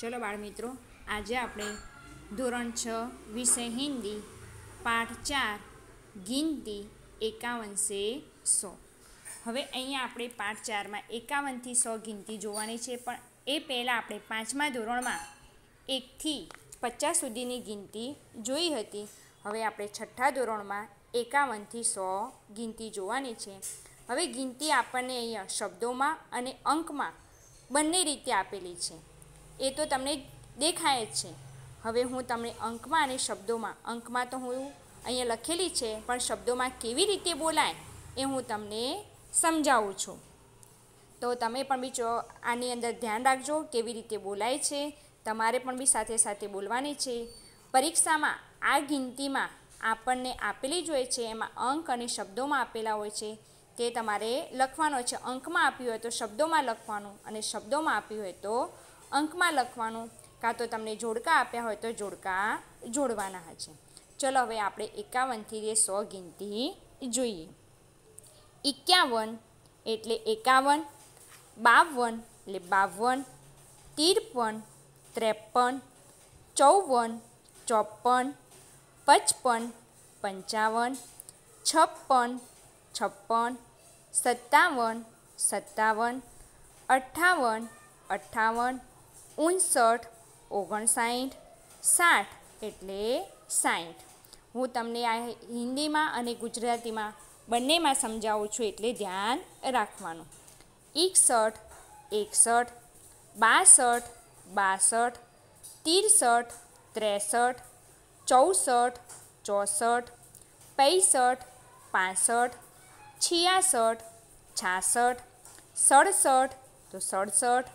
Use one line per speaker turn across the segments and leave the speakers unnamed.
ચલો બાળ મિત્રો આજે આપણે ધોરણ છ, વિષય હિન્દી, પાઠ ચાર, ગિનતી, એકાવન સે સો. હવે અહીંયા આપણે પાઠ ચારમાં એકાવનથી સો ગિનતી જોવાની છે, પણ એ પહેલાં આપણે પાંચમા ધોરણમાં એકથી પચાસ સુધીની ગિનતી જોઈ હતી. હવે આપણે છઠ્ઠા ધોરણમાં એકાવનથી સો ગિનતી જોવાની છે. હવે ગિનતી આપણને અહીંયા શબ્દોમાં અને અંકમાં બંને રીતે આપેલી છે. એ તો તમને દેખાય જ છે. હવે હું તમને અંકમાં અને શબ્દોમાં, અંકમાં તો હું અહીંયા લખેલી છે, પણ શબ્દોમાં કેવી રીતે બોલાય એ હું તમને સમજાવું છું. તો તમે પણ બી જો આની અંદર ધ્યાન રાખજો કેવી રીતે બોલાય છે. તમારે પણ બી સાથે સાથે બોલવાની છે. પરીક્ષામાં આ ગિનતીમાં આપણને આપેલી જ હોય છે, એમાં અંક અને શબ્દોમાં આપેલા હોય છે. તે તમારે લખવાનો છે. અંકમાં આપ્યું હોય તો શબ્દોમાં લખવાનું અને શબ્દોમાં આપ્યું હોય તો અંકમાં લખવાનું. કાં તો તમને જોડકા આપ્યા હોય તો જોડકા જોડવાના છે ચલો હવે આપણે એકાવનથી સો ગિનતી જોઈએ. એકાવન એટલે એકાવન, બાવન એટલે બાવન, ત્રેપન ત્રેપન, ચૌવન, ચોપન, પચપન, પંચાવન, છપ્પન છપ્પન, સત્તાવન સત્તાવન, અઠ્ઠાવન અઠ્ઠાવન ઉનસઠ ઓગણસાઠ, સાઠ એટલે સાઠ. હું તમને આ હિન્દીમાં અને ગુજરાતીમાં બંનેમાં સમજાવું છું એટલે ધ્યાન રાખવાનું. એકસઠ એકસઠ, બાસઠ બાસઠ, ત્રીસઠ, ત્રેસઠ, ચોસઠ ચોસઠ, પૈસઠ, પાસઠ, છિયાસઠ, છાસઠ, સડસઠ તો સડસઠ,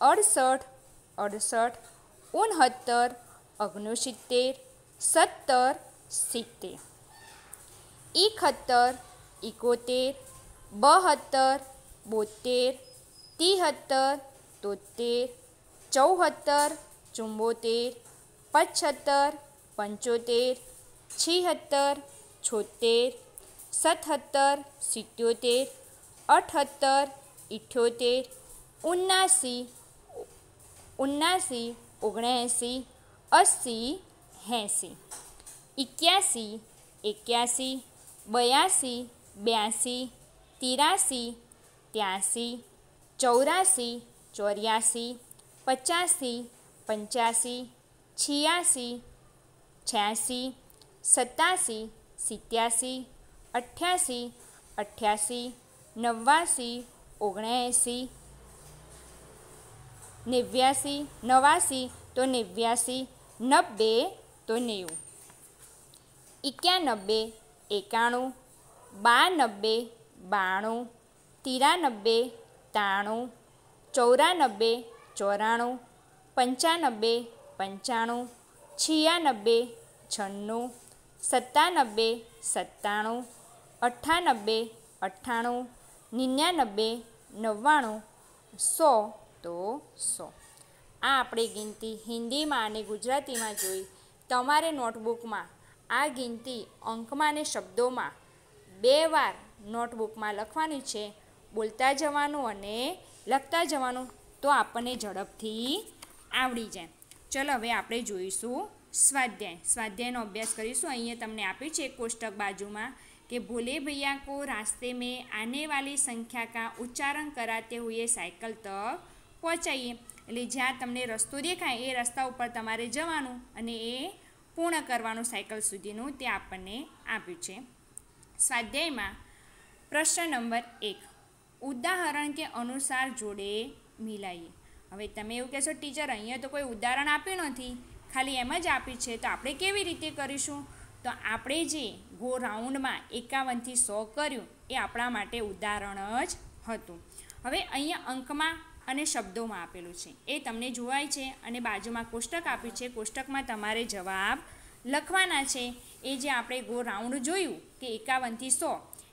અડસઠ અડસઠ ઓણહત્તર ઓગણસિત્તેર સત્તર સિત્તેર એકોતેર એકોતેર બહત્તર બોતેર તિહત્તર તોતેર ચૌહત્તર ચુંબોતેર પચહત્તર પંચોતેર છિહત્તર છોતેર સતહત્તર સિત્યોતેર અઠ્ઠત્તર ઇઠ્યોતેર ઉનાસી ઉનાસી ઓગણએંસી અસી એંસી એક્યાસી એક્યાસી બ્યાસી બ્યાસી તિરાસી ત્યાસી ચોરાસી ચોર્યાસી પચાસી પંચ્યાસી છ્યાસી છ્યાસી સત્યાસી સિત્યાસી અઠ્યાસી અઠ્યાસી નવ્વાસી ઓગણએંસી નેવ્યાસી, નવાસી તો નેવ્યાસી, નબ્બે તો નેવું. એક્યાનબ્બે, એકાણું, બાનબ્બે, બાણું, તિરાનબ્બે, ત્રાણું, ચોરાનબ્બે, ચોરાણું, પંચાનબ્બે, પંચાણું, છિયાનબ્બે, છન્નું, સત્તાનબ્બે, સત્તાણું, અઠ્ઠાનબ્બે, અઠ્ઠાણું, નિન્યાનબ્બે, નવ્વાણું, સો તો સો. આ આપણી ગિનતી હિન્દીમાં અને ગુજરાતીમાં જોઈ. તમારે નોટબુકમાં આ ગિનતી અંકમાં અને શબ્દોમાં બે વાર નોટબુકમાં લખવાની છે. બોલતા જવાનું અને લખતા જવાનું તો આપણને ઝડપથી આવડી જાય. ચલો હવે આપણે જોઈશું સ્વાધ્યાય. સ્વાધ્યાયનો અભ્યાસ કરીશું. અહીંયા તમને આપ્યું છે એક કોષ્ટક બાજુમાં કે ભોલે ભૈયા કો રાસ્તે મેં આને વાલી સંખ્યા કા ઉચ્ચારણ કરાતે હુએ સાયકલ તક પહોંચાઈએ. એટલે જ્યાં તમને રસ્તો દેખાય, એ રસ્તા ઉપર તમારે જવાનું અને એ પૂર્ણ કરવાનું સાયકલ સુધીનું તે આપણને આપ્યું છે. સ્વાધ્યાયમાં પ્રશ્ન નંબર એક. ઉદાહરણ કે અનુસાર જોડે મિલાઈએ. હવે તમે એવું કહેશો, ટીચર, અહીંયા તો કોઈ ઉદાહરણ આપ્યું નથી. ખાલી એમ જ આપ્યું છે. તો આપણે કેવી રીતે કરીશું? તો આપણે જે ગો રાઉન્ડમાં એકાવનથી સો કર્યું, એ આપણા માટે ઉદાહરણ જ હતું. હવે અહીંયા અંકમાં અને શબ્દોમાં આપેલું છે. એ તમને જોવાય છે અને બાજુમાં કોષ્ટક આપ્યું છે. કોષ્ટકમાં તમારે જવાબ લખવાના છે. એ જે આપણે ગો રાઉન્ડ જોયું કે એકાવનથી સો,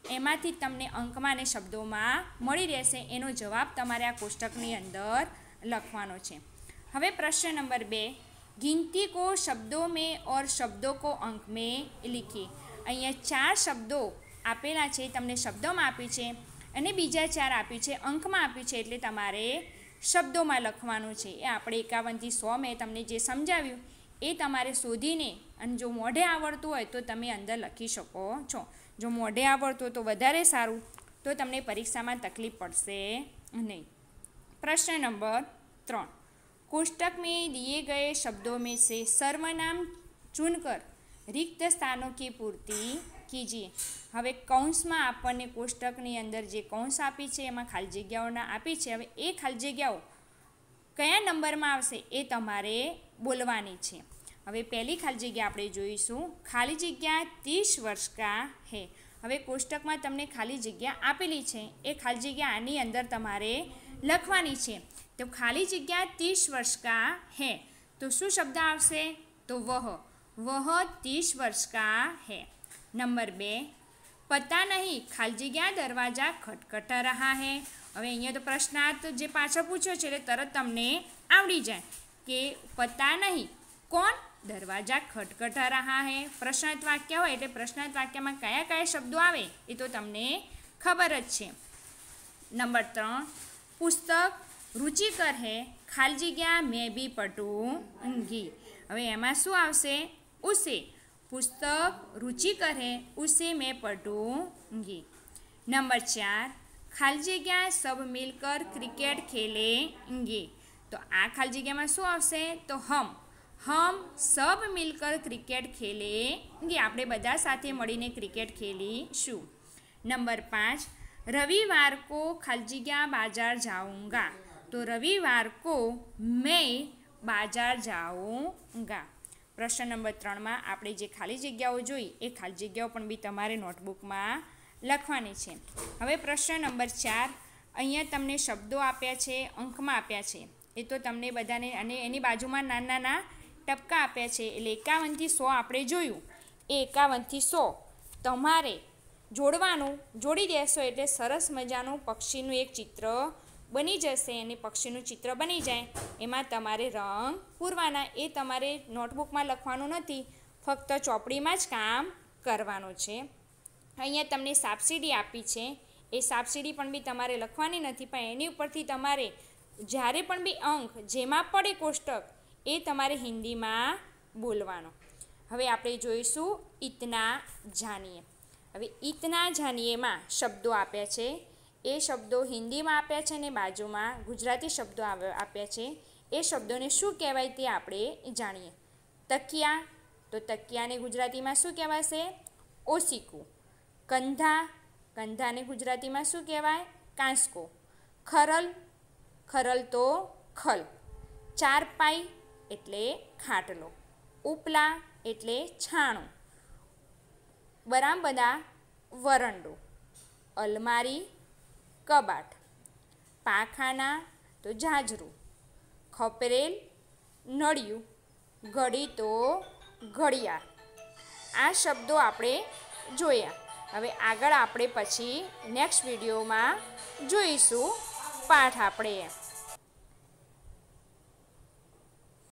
એમાંથી તમને અંકમાં અને શબ્દોમાં મળી રહેશે. એનો જવાબ તમારે આ કોષ્ટકની અંદર લખવાનો છે. હવે પ્રશ્ન નંબર બે. ગિનતી કો શબ્દો મેં ઓર શબ્દો કો અંક મેં લીખીએ અહીંયા ચાર શબ્દો આપેલા છે. તમને શબ્દોમાં આપ્યું છે. અને બીજા ચાર આપ્યું છે. અંકમાં આપ્યું છે એટલે તમારે શબ્દોમાં લખવાનું છે. એ આપણે એકાવનથી સો મેં તમને જે સમજાવ્યું એ તમારે શોધીને અને જો મોઢે આવડતું હોય તો તમે અંદર લખી શકો છો. જો મોઢે આવડતું હોય તો વધારે સારું, તો તમને પરીક્ષામાં તકલીફ પડશે નહીં. પ્રશ્ન નંબર ત્રણ. કોષ્ટક મેં દિએ ગયે શબ્દો મેં સે. સર્વનામ ચૂનકર. રિક્ત સ્થાનો કે પૂર્તિ કીજીએ. હવે કૌંસમાં આપણને કોષ્ટકની અંદર જે કૌંસ આપી છે, એમાં ખાલી જગ્યાઓના આપી છે. હવે એ ખાલી જગ્યાઓ કયા નંબરમાં આવશે એ તમારે બોલવાની છે. હવે પહેલી ખાલી જગ્યા આપણે જોઈશું. ખાલી જગ્યા ત્રીસ વર્ષ કા હે. હવે કોષ્ટકમાં તમને ખાલી જગ્યા આપેલી છે. એ ખાલી જગ્યા આની અંદર તમારે લખવાની છે. તો ખાલી જગ્યા ત્રીસ વર્ષ કા હે. તો શું શબ્દ આવશે? તો વહ. વહ ત્રીસ વર્ષ કા હે. નંબર બે પતા નહીં, ખાલી જગ્યા દરવાજા ખટખટા રહા હે. હવે અહીંયા તો પ્રશ્નાર્થ જે પાછો પૂછ્યો છે, એટલે તરત તમને આવડી જાય કે પતા નહીં, કોણ દરવાજા ખટખટા રહા હે? પ્રશ્નાર્થ વાક્ય હોય એટલે પ્રશ્નાર્થ વાક્યમાં કયા કયા શબ્દો આવે એ તો તમને ખબર જ છે. નંબર ત્રણ, પુસ્તક રુચિકર હે, ખાલી જગ્યા મેં બી પટુંગી હવે એમાં શું આવશે? ઉસે પુસ્તક રુચિકર હે ઉસે મેં પટુંગી નંબર ચાર ખાલી જગ્યા સબ મિલકર ક્રિકેટ ખેલેંગે તો આ ખાલી જગ્યામાં શું આવશે તો હમ હમ સબ મિલકર ક્રિકેટ ખેલેંગે આપણે બધા સાથે મળીને ક્રિકેટ ખેલીશું નંબર પાંચ रविवार को खाली जगह बाजार जाऊंगा तो रविवार को मैं બાજાર જાઉંગા પ્રશ્ન નંબર ત્રણમાં આપણે જે ખાલી જગ્યાઓ જોઈ, એ ખાલી જગ્યાઓ પણ બી તમારે નોટબુકમાં લખવાની છે. હવે પ્રશ્ન નંબર ચાર, અહીંયા તમને શબ્દો આપ્યા છે, અંકમાં આપ્યા છે. એ તો તમને બધાને અને એની બાજુમાં નાના નાના ટપકા આપ્યા છે, એટલે એકાવનથી સો આપણે જોયું. એ એકાવનથી સો. તમારે જોડવાનું, જોડી દેશો એટલે સરસ મજાનું પક્ષીનું એક ચિત્ર બની જશે અને પક્ષીનું ચિત્ર બની જાય. એમાં તમારે રંગ પૂરવાના, એ તમારે નોટબુકમાં લખવાનું નથી. ફક્ત ચોપડીમાં જ કામ કરવાનું છે. અહીંયા તમને સાબસિડી આપી છે. એ સાબસિડી પણ બી તમારે લખવાની નથી, પણ એની ઉપરથી તમારે જ્યારે પણ બી અંક, જેમાં પડે કોષ્ટક, એ તમારે હિન્દીમાં બોલવાનો. હવે આપણે જોઈશું ઇતના જાનીએ. હવે ઇતના જાનીએમાં શબ્દો આપ્યા છે. એ શબ્દો હિન્દીમાં આપ્યા છે અને બાજુમાં ગુજરાતી શબ્દો આપ્યા છે. એ શબ્દોને શું કહેવાય તે આપણે જાણીએ. તકિયા, તો તકિયાને ગુજરાતીમાં શું કહેવાશે? ઓસિકું કંધા, કંધાને ગુજરાતીમાં શું કહેવાય? કાંસકો. ખરલ ખરલ તો ખલ. ચારપાઈ એટલે ખાટલો. ઉપલા એટલે છાણું. બરાબદા વરંડો. અલમારી કબાટ, પાખાના તો જાજરું, ખપરેલ નળિયું, ઘડી તો ઘડિયાળ. આ શબ્દો આપણે જોયા. હવે આગળ આપણે પછી નેક્સ્ટ વિડીયોમાં જોઈશું પાઠ આપણે.